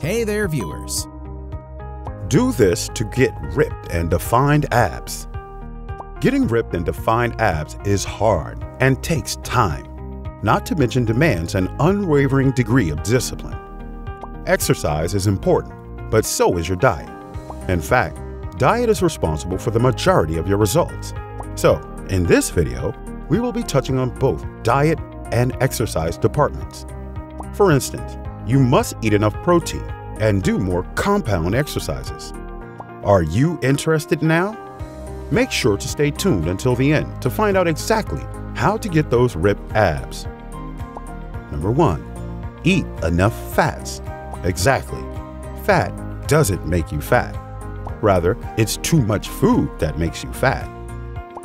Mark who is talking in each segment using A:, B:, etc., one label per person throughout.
A: Hey there, viewers.
B: Do this to get ripped and defined abs. Getting ripped and defined abs is hard and takes time, not to mention demands an unwavering degree of discipline. Exercise is important, but so is your diet. In fact, diet is responsible for the majority of your results. So, in this video, we will be touching on both diet and exercise departments. For instance, you must eat enough protein and do more compound exercises. Are you interested now? Make sure to stay tuned until the end to find out exactly how to get those ripped abs. Number 1. Eat enough fats. Exactly. Fat doesn't make you fat. Rather, it's too much food that makes you fat.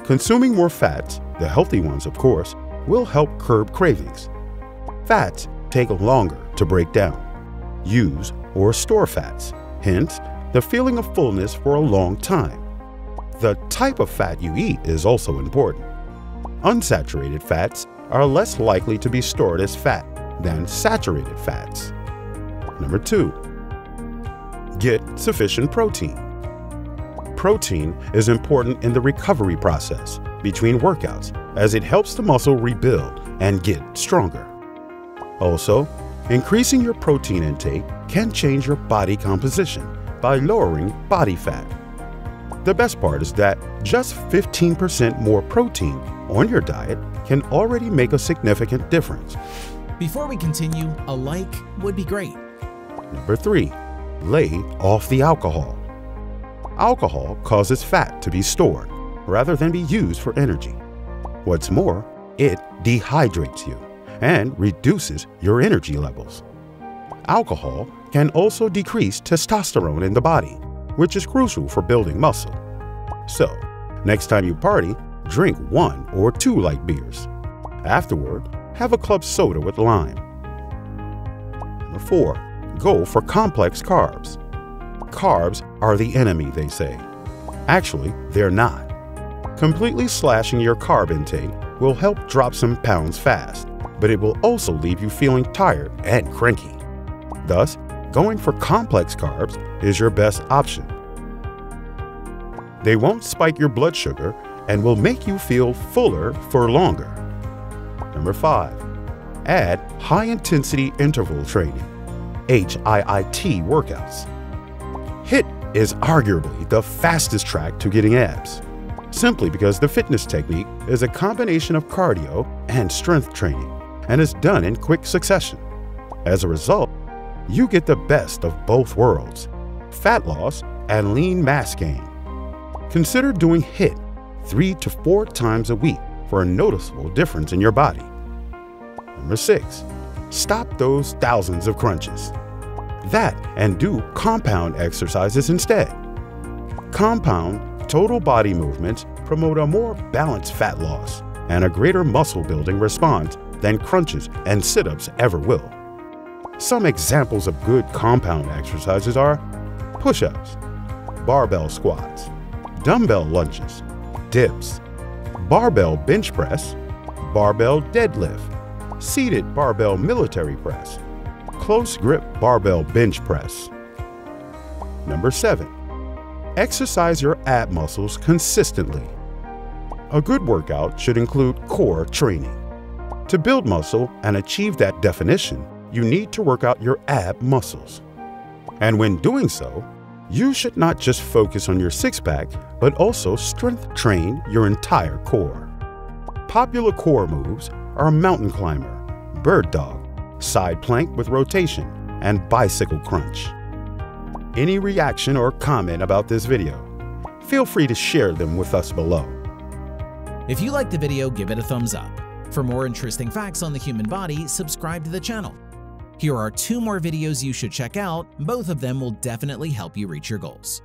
B: Consuming more fats, the healthy ones of course, will help curb cravings. Fats take longer to break down, use, or store fats, hence, the feeling of fullness for a long time. The type of fat you eat is also important. Unsaturated fats are less likely to be stored as fat than saturated fats. Number 2. Get sufficient protein. Protein is important in the recovery process between workouts as it helps the muscle rebuild and get stronger. Also, increasing your protein intake can change your body composition by lowering body fat. The best part is that just 15% more protein on your diet can already make a significant difference.
A: Before we continue, a like would be great.
B: Number 3. Lay off the alcohol. Alcohol causes fat to be stored rather than be used for energy. What's more, it dehydrates you and reduces your energy levels. Alcohol can also decrease testosterone in the body, which is crucial for building muscle. So, next time you party, drink one or two light beers. Afterward, have a club soda with lime. Number 4. Go for complex carbs. Carbs are the enemy, they say. Actually, they're not. Completely slashing your carb intake will help drop some pounds fast, but it will also leave you feeling tired and cranky. Thus, going for complex carbs is your best option. They won't spike your blood sugar and will make you feel fuller for longer. Number 5. Add high-intensity interval training, HIIT workouts. HIIT is arguably the fastest track to getting abs simply because the fitness technique is a combination of cardio and strength training and is done in quick succession. As a result, you get the best of both worlds fat loss and lean mass gain. Consider doing HIIT three to four times a week for a noticeable difference in your body. Number 6. Stop those thousands of crunches. That and do compound exercises instead. Compound total body movements promote a more balanced fat loss and a greater muscle building response than crunches and sit ups ever will. Some examples of good compound exercises are push ups, barbell squats, dumbbell lunges, dips, barbell bench press, barbell deadlift, seated barbell military press, close grip barbell bench press. Number 7 Exercise your ab muscles consistently. A good workout should include core training. To build muscle and achieve that definition, you need to work out your ab muscles. And when doing so, you should not just focus on your six pack, but also strength train your entire core. Popular core moves are mountain climber, bird dog, side plank with rotation, and bicycle crunch any reaction or comment about this video, feel free to share them with us below.
A: If you liked the video, give it a thumbs up. For more interesting facts on the human body, subscribe to the channel. Here are two more videos you should check out, both of them will definitely help you reach your goals.